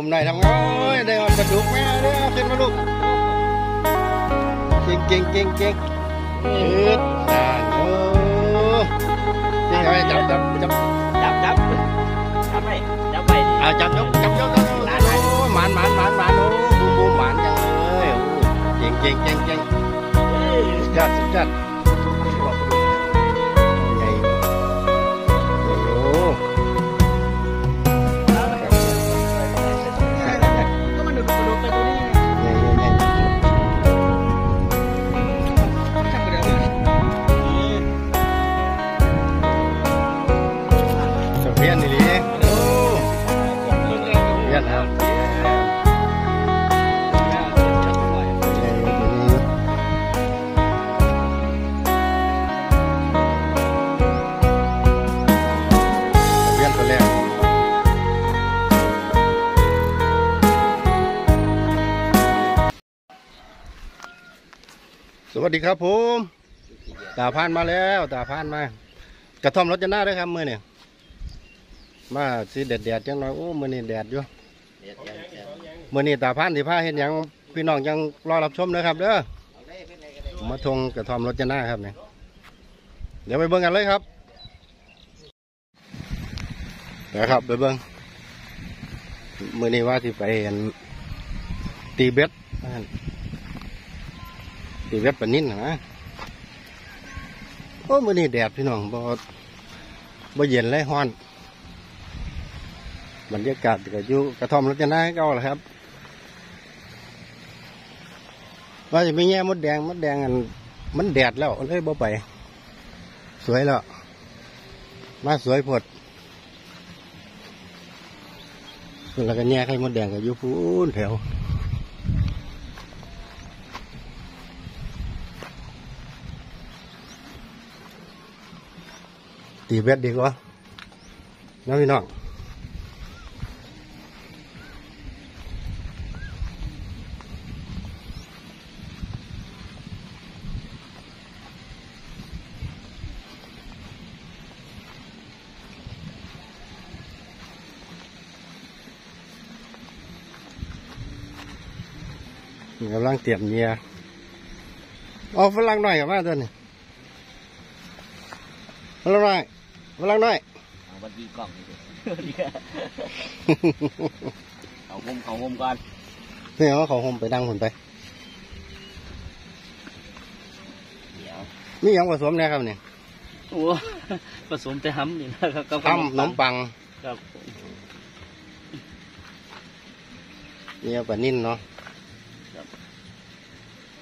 ผมได้ทำงานโอ้ยได้มาปลาดุกแม่เด้อขึ้นมาลูกเก่งเก่งเก่งเก่งเอออ่านโอ้เก่ง ดีครับผมตาพานมาแล้วตาพานมากระท่อมรถจะหน้าด้วยครับมือเนี่ยมาสิแดดแดดๆจังน่อยโอ้มือนี่แดดอยู่มือนี่ตาพานที่ผ้าเห็นยังพี่น้องยังรอรับชมนะครับเด้อมาทงกระท่อมรถจะหน้าครับเนี่ยเดี๋ยวไปเบิ่งกันเลยครับเดี๋ยวครับไปเบิ่งมือนี่ว่าที่ไปเห็นตีเบ็ด ตีเว็บปานนินนะโอ้มื้อนี้แดดพี่น้องบ่บ่เย็นเลยฮ้อนบรรยากาศก็อยู่กระท่อมรถจะได้ก่าแหละครับว่าจะไม่แง่มดแดงมดแดงอันมันแดดแล้วเลยบ่ไป สวยแล้วมาสวยพดแล้วก็แง่ไข่มดแดงก็อยู่พูนแถว ตีเบ็ดดีกว่าน้องพี่น้องกำลังเตรียมเมียเอาฝรั่งหน่อยกับมาตัวนี้ฝรั่งหน่อย ฝรั่งหน่อยเอาบัดดีกล่องนี่เอามุมเอามุมก่อนนี่เอาเขาห่มไปดังหุ่นไป เดี๋ยวมีหยังผสมเนี่ยครับเนี่ยโอ้ผสมแต่ห้ำนี่นะครับกับทำขนมปังครับนี่เอาปลานิ่นเนาะ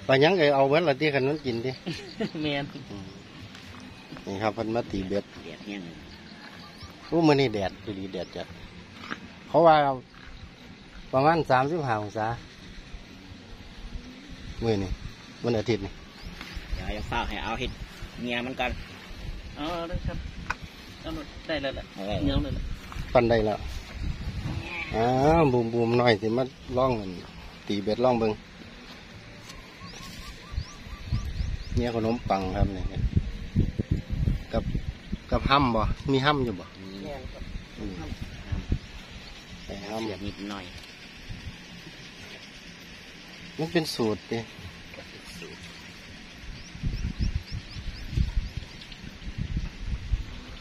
ปลาหยังก็เอาเบิดละที่ขันนั้นกินดิแมน นี่ครับเพันมาตีเบ็ดเดียดเนี่ยรู้มือนี่แดดดีแดดจัดเขาว่าประมาณสามสิบห้าองศามือนี่วันอาทิตย์นี่เดี๋ยวจะฝากให้เอาเห็ดเมียมันกันเอาได้ครับเอาได้แล้วแหละเงี้ยวเลยแหละปันได้แล้วอ้าวบูมบูมหน่อยสิมาล่องกันตีเบ็ดล่องเบิงเนี่ยขนมปังครับเนี่ย กับกับห้ำบ่ มีห้ำอยู่บ่แมนครับอืมแต่ห้ำเสียบนิดหน่อยมันเป็นสูตรดิ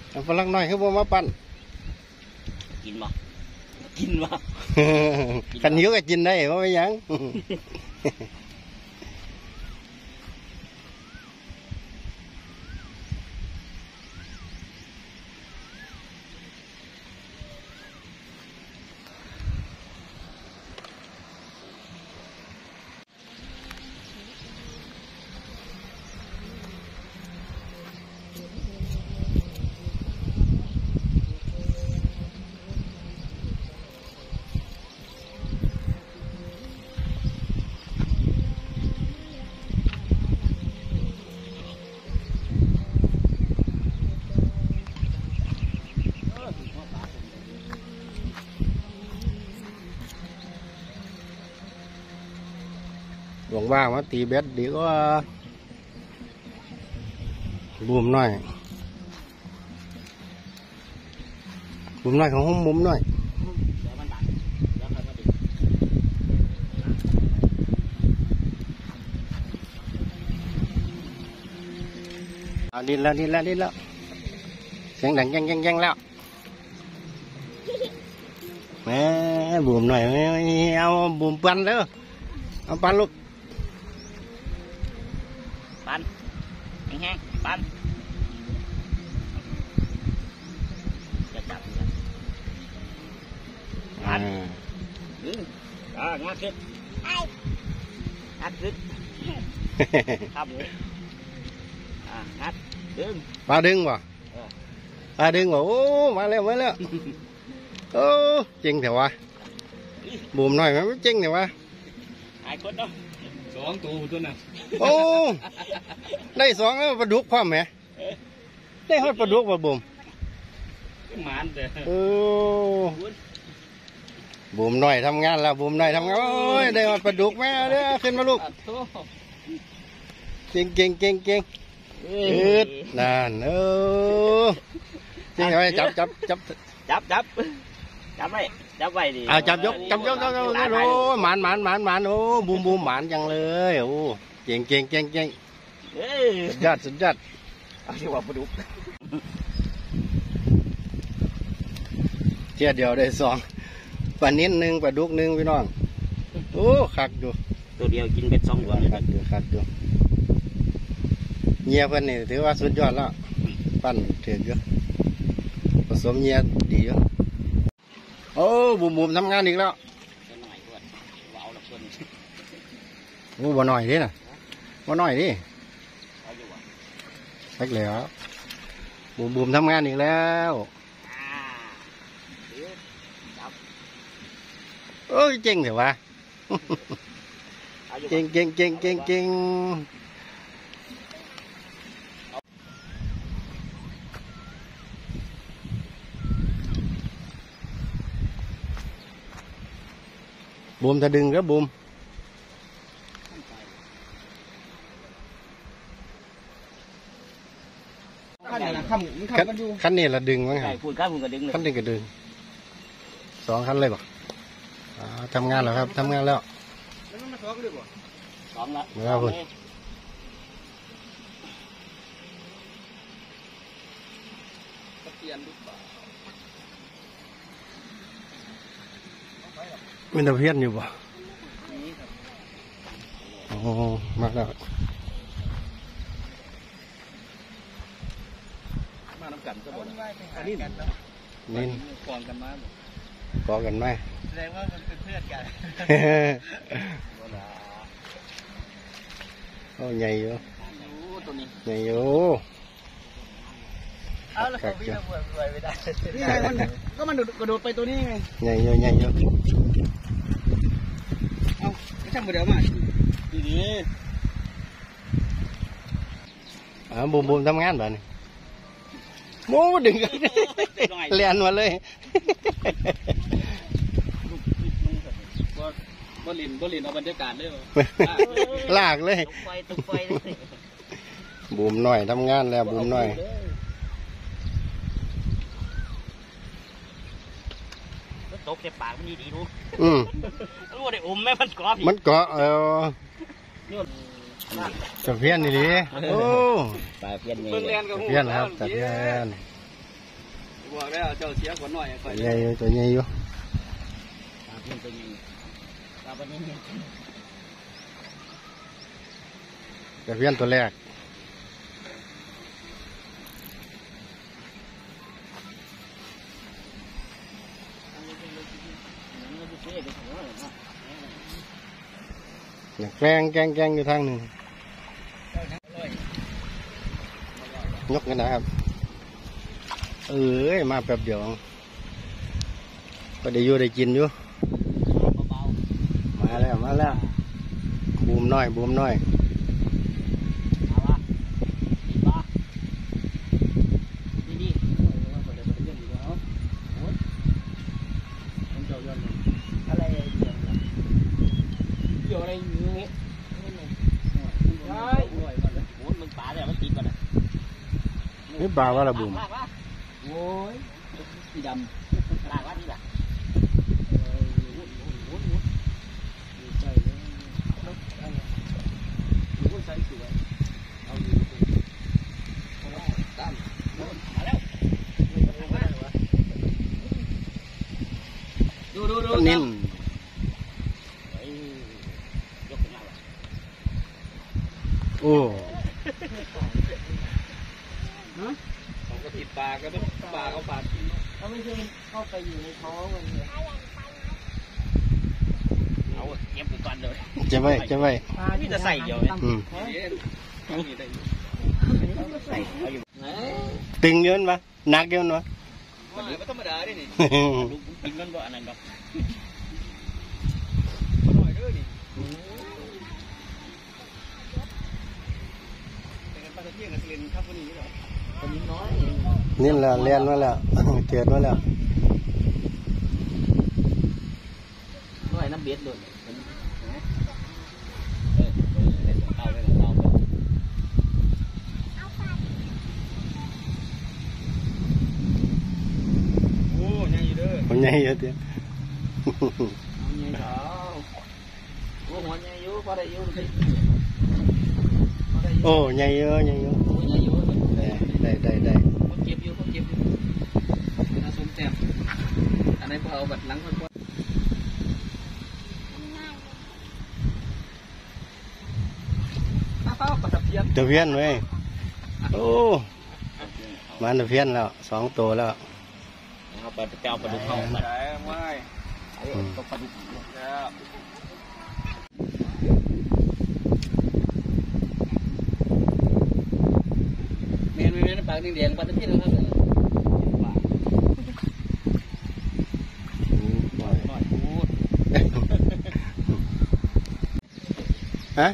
เอาฝรั่งหน่อยคือบ่มาปั้นกินบ่กินบ่ คันหิวก็กินได้ว่าไม่ยังว่างๆมาตีเบ็ดดีกว่าบูมหน่อยบูมหน่อยของ luồng vào nó tí bét đĩa bùm buồm này buồm này không không buồm này à, đi lên đi lên đi lên tiếng đánh nhanh nhanh nhanh lắm mẹ buồm này buồm bắn nữa bắn luôn งาขึ้นงัดขึ้นครับผมอ่างัดดึงปลาดึงบ่เออปลาดึงบ่โอ้มาแล้วมาแล้วโอ้จริงเถอะวะบุ่มหน่อยมันไม่จริงเถอะวะหายคนเนาะสองตัวตัวน่ะโอ้ได้สองแล้วปลาดุกความไหมได้ฮอดปลาดุกบ่บุ่มหมานเด้อโอ้ บุ่มหน่อยทำงานแล้วบุ่มหน่อยทำงานโอ้ยได้ฮอดปลาดุกแม่เด้อขึ้นมาลูกโอ้เก่งเก่งเก่งเก่งเออืดนั่นเออจริงเหรอจับจับจับจับจับจับไว้จับไว้ดิเอาจับยกจับยกจับยกจับยกโอ้ยหมานหมานหมานหมานโอ้บูมบูมหมานจังเลยโอ้เก่งเก่งเก่งเก่งเอ้ยสุดยอดสุดยอดเอาที่ว่าปลาดุกเที่ยเดียวได้สอง ปลานิ้นหนึ่งปลาดุกหนึ่งพี่น้องโอ้คักอยู่ตัวเดียวกินเป็ดสองตัวเลยคักอยู่คักอยู่เงียเพิ่นนี่ถือว่าสุดยอดแล้วปั้นถือเยอะผสมเงียดีอยู่โอ้บูมบูมทำงานอีกแล้วตัวหน่อยด้วยว้าวละคนโอ้บ่หน่อยดิน่ะบ่หน่อยดิเอาอยู่ว่ะสักแล้วบูมบูมทำงานอีกแล้ว อ่าเดี๋ยวจับ โอ้ยเจ๋งเถอะวะเอาอยู่เก่งเก่งเก่งเก่งเก่งบูมจะดึงก็บูมขั้นนี่นะขั้ นมันขั้นกันอยู่คันนี้ละดึงมั้งคใช่รับพูดกันมึงก็ดึงเลยคันนี้ก็ดึงสองคันเลยบ่อ่าทำงานแล้วครับทำงานแล้วแล้วมันมาสองเลยบ่สองละเดี๋ยวคุณเปลี่ยนดูป่ามีตะเพียนอยู่บ่โอ้มากแล้วมาน้ำกันก็บ่อันนี้นี่ก่อนกันมา กอกันไหมแสดงว่ามันเป็นเพื่อนกันบ่ละโอ้ใหญ่อยู่อยู่ตัวนี้ใหญ่อยู่เอาแล้วเขาวิ่งบ่อยไม่ได้นี่ไงมันก็มันกระโดดไปตัวนี้ไงใหญ่อยู่ใหญ่อยู่เอาไม่ใช่เดี๋ยวมาดีดีอ่าบูมบูมทำงานบ่นี่ โม้ดึงกันเลียนมาเลยบ่บ่ลินบ่ลินเอาบรรยากาศเลยบ่ลากเลยตกไฟตกไฟเลยบูมหน่อยทำงานแล้วบูมหน่อยตกแต่ปากมันดีดีดูอืมรู้ว่าได้อมแม่มันกรอบมันเกาะเออ ตะเพียนนี่ดิโอ้ปลาเพี้ยนไงเบิ่งแลนกับตะหูเพียนครับตะเพียนบอกแล้วเจ้าเสียขวัญหน่อยข่อยใหญ่อยู่ตัวใหญ่อยู่ปลาเพี้ยนตัวนี้ปลาปลานี้ตะเพียนตัวแรกแกล้งแกล้งแกล้งอยู่ทางหนึ่ง ยกกันนะครับ เอ้ยมาแป๊บเดียวก็ได้อยู่ได้กินอยู่เบามาแล้ว มาแล้ว บูมน้อย บูมน้อย บากว่าละบุมโอ้ยสีดำบากว่าดีละต้นนิ่มโอ้ ก็ต้องปลาเขาปลาเขาไม่ใช่มันเข้าไปอยู่ในท้องมันเนี่ยเอาเก็บไปก่อนเลยจะไว้จะไว้มีแต่ใส่เดียวเนี่ยอืมใส่เอาอยู่ตึงเยินปะหนักเยินปะมันไม่ธรรมดาดินี่ลูกกินกันบ่อันนั้นดอกหน่อยเด้อนี่เป็นปลาตะเพียนกับเซนครับวันนี้เหรอคนนี้น้อยนี่แหละเรียนมาแล้วเกิดมาแล้วน้อยน้ำเบ็ดเลยเออเออเล่นเต่าเล่นเต่าโอ้ยั งอยู่เด้อมันใหญ่เยอะเตี้ยเอาไงเต่าโอ้หัวใหญ่อยู่พอได้อยู่สิพอได้อยู่ โอ้ใหญ่เยอะใหญ่เยอะ โอ้ใหญ่อยู่ ได้ได้ได้ เขาเก็บอยู่เขาเก็บอยู่น่าสมแต้มอันนี้พอเอาบัดหลังคนข้าวปลา ตะเพียนตะเพียนเว้ยโอ้มันตะเพียนแล้วสองตัวแล้วเอาไปเจ้าปลาดุกเข้ามาใช่ไม่ไอ้ตัวปลาดุกแล้วเมนเมนปลาแดงปลาตะเพียนนะครับอืมปล่อยหน่อยพูดฮะ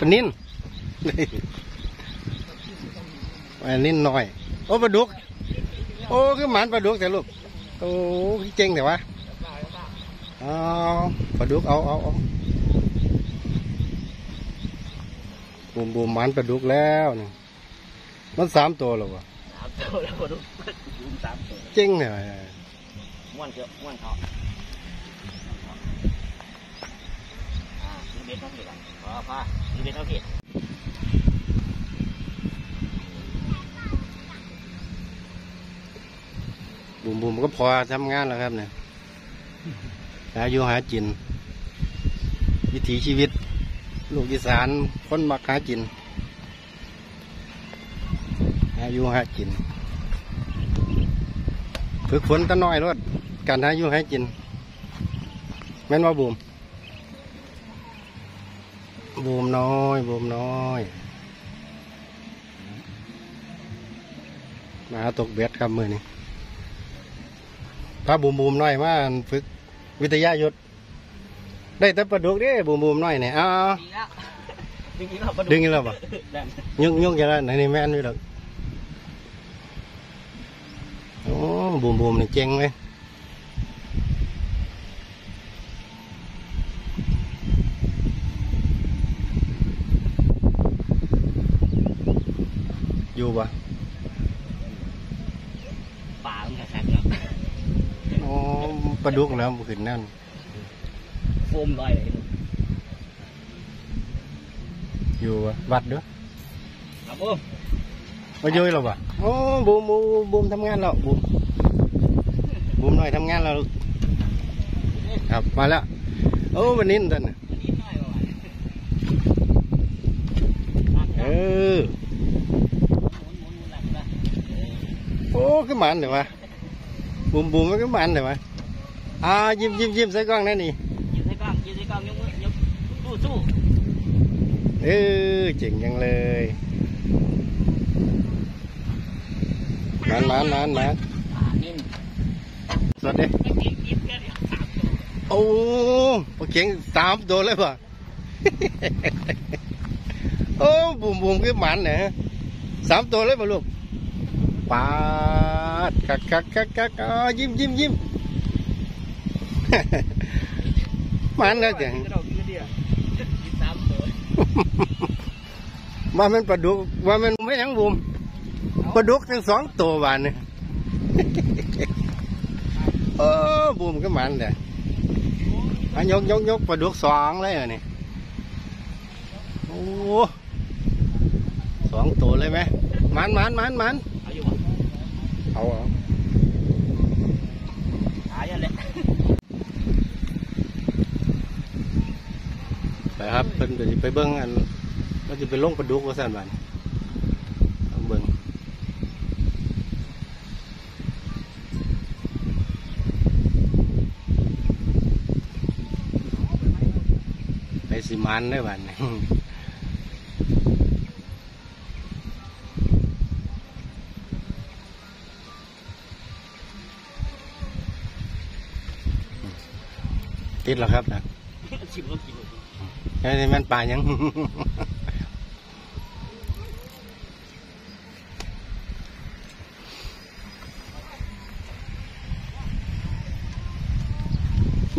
ปลานิ่น ปลานิ่นหน่อย โอ้ปลาดุก โอ้คือหมันปลาดุกแต่ลูก โอ้คือเจ๋งแต่ว่าเอาปลาดุกเอาเอาเอาบูมบูมหมันปลาดุกแล้วนี่มันสามตัวแล้ววะสามตัวแล้วปลาดุกยุงสามตัวเจ๋งเนี่ยม้วนเจ้าม้วนเขาอ่าดูเบ็ดเท่าที่กันพอพอดูเบ็ดเท่าที่ บูมบูมก็พอทำงานแล้วครับเนี่ยหาอยู่หาจิน วิถีชีวิต ลูกอีสานคนมักหาจินหาอยู่หาจิน ฝึกฝนตะน้อยรถการหาอยู่หาจิน แม่นว่าบูมบูมน้อยบูมน้อย มาตกเบ็ดครับมือนี้าบูมบูมน้อยมาฝึกวิทยายุทธได้แต่ปลาดุกเด้บูมบูมน้อยเนี่ยเอาดีแล้วดึงอีกแล้วปลาดุกดึงอีกแล้วป่ะนั่นยุกยุกอย่างนั้นในนี่แม่นอยู่ดอกโอ้บูมบูมนี่เจ๋งเลยอยู่ปะ ปลามันแข็งๆครับ โอ้ ปลาดุกแล้วมันขึ้นนั่นโฟมลอยเลยอยู่ปะวัดเด้อครับผมมาอยู่หรอปะโอ้บูมบูมบูมทำงานแล้วบูมบูมน้อยทำงานแล้วลูกครับมาแล้วโอ้วันนี้นั่นน่ะวันนี้น้อยกว่าเออหมุนๆหลังละเออโอ้คือหมันเดี๋ยววะ บูมบูมมันคือหมันเดี๋ยววะอ่ายิ้มยิ้มยิ้มใส่กล้องนั่นนี่ยืนให้กล้องยืนให้กล้องยกมือยกสู้สู้เออเจ๋งจังเลยมันมันมันมันอ่านิ่มสวัสดีไม่กินกินแค่เดียวสามตัวโอ้ปลาเข็งสามตัวเลยป่ะโอ้บูมบูมคือหมันเนี่ยสามตัวเลยป่ะลูก ปาดคักคักคักคักอ่ายิ้มยิ้มยิ้มมันแล้วจังว่ามันปลาดุกว่ามันไม่ยังบุมปลาดุกทั้งสองตัวบานเนี่ยเออบุมก็มันเลยอันยกยกยกปลาดุกสองเลยเหรอนี่โอ้สองตัวเลยไหมมันมันมันมันาเหรอหายเลยไปครับเพิ่นไปเบิ้งอันมันจะไปล่งประดุกว่าสั่นบ้งไปสิมันได้บ้าน ติดแล้วครับนะชิมรสกินไอ้นี่มันป่ายัง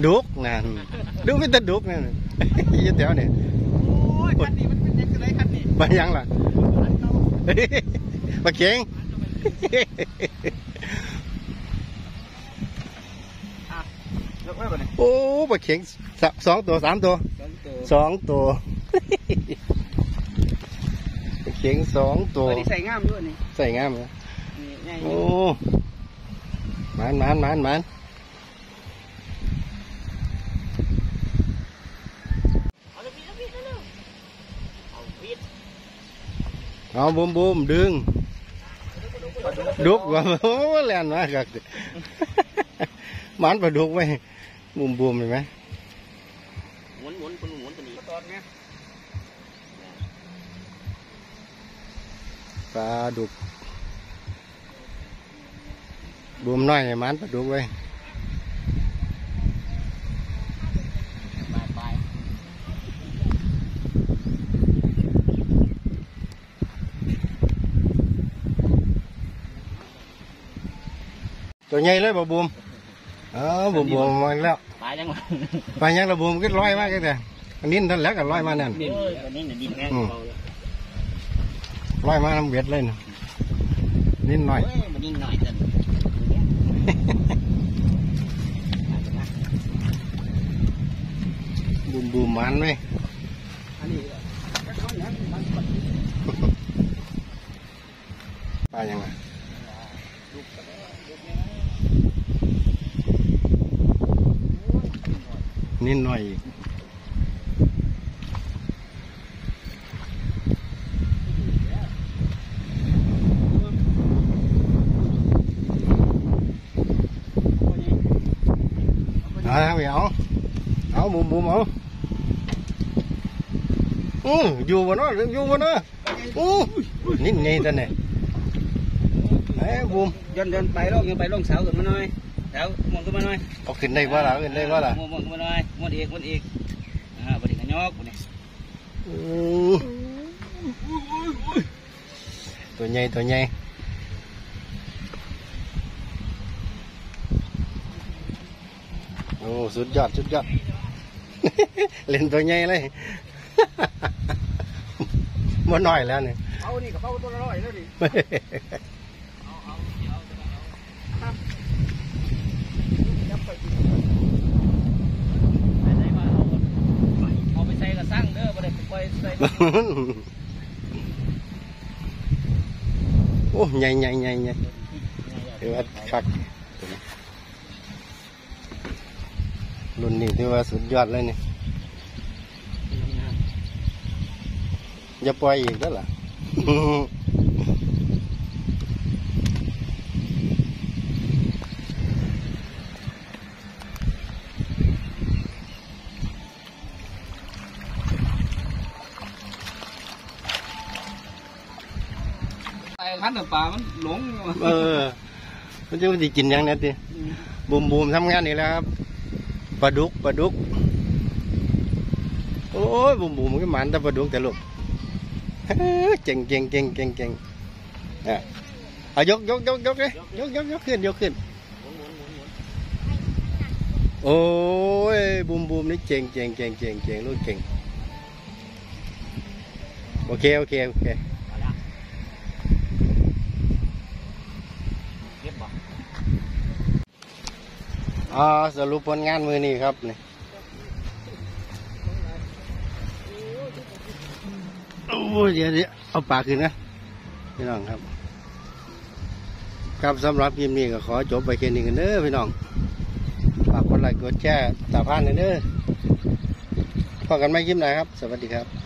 ดุกนั่นดุกไม่แต่ดุกนั่นอยี่แถวนี่โอ้ยคันนี้มันเป็นยังไงคันนี้ไปยังล่ะปลาเข็ง โอ้ปลาเข็งสสองตัวสามตัวสองตัวปลาเข็งสองตัวใส่งามด้วยนี่ใส่งามเลยโอ้มันมันมันมันเอาบูมบูมดึงดุกว่าโอ้แลนมากครับมันปลาดุกไว้ บูมบูมเห็นไหมหมุนหมุนหมุนหมุนตัวนี้ตอนเนี้ยปลาดุกบูมน้อยให้มันปลาดุกไว้ไปไปตัวใหญ่เลยบ่บูม เออบูมบูมมาแล้วไปยังวะไปยังระบูมก็ลอยมากแค่แต่อันนี้ท่านแล้วก็ลอยมานั่นดินอันนี้เนี่ยดินแห้งอืมเบาเลยลอยมาน้ำเบ็ดเลยนะนิดหน่อยเฮ้ยมันยิ่งหน่อยจังบูมบูมมันไหมอันนี้ก็เขาเนี่ยมันปลายังไง นิดหน่อยอีกเอาไปเอาเอาบูมบูมเอาอืออยู่บนนั้นอยู่บนนั้นอู้นี่ไงท่านเนี่ยเอ้ยบูมย้อนย้อนไปลงย้อนไปลงเสาขึ้นมาหน่อย เสามองขึ้นมาหน่อยเอาขึ้นได้ว่าล่ะขึ้นได้ว่าล่ะมองมองขึ้นมาหน่อยมองอีกมองอีกอ่าบริการยกนี่อือตัวใหญ่ตัวใหญ่โอ้สุดยอดสุดยอดเล่นตัวใหญ่เลยมันน้อยแล้วเนี่ยเอานี่กับเอาตัวละร้อยแล้วดิเอาไปใส่กระสังเด้อบ่ได้ไปใส่ โอ้ใหญ่ใหญ่ใหญ่ใหญ่ถือว่าคักรุ่นนี้ถือว่าสุดยอดเลยนี่อย่าปล่อยอีกแล้วล่ะ จะมันจะกินยังเนี่ยติบูมบูมทำงานนี่แล้วครับปลาดุกปลาดุก โอ้ยบูมบูมก็หมันแต่ปลาดุกแต่ลูกเก่งเก่งเก่งเก่งเก่งอะเอายกยกยกยกเลยยกยกยกขึ้นยกขึ้นโอ้ยบูมบูมนี่เก่งเก่งเก่งเก่งเก่งลูกเก่งโอเคโอเคโอเค เก็บบ่ อ่าสรุปผลงานมือนี้ครับนี่โอ้ยเดี๋ยวเดี๋ยวเอาปากขึ้นนะพี่น้องครับ ครับสำหรับคลิปนี้ก็ขอจบไปแค่นี้กันเด้อพี่น้องฝากกดไลค์กดแชร์ตาพานเด้อพอกันไม่คลิปไหนครับ สวัสดีครับ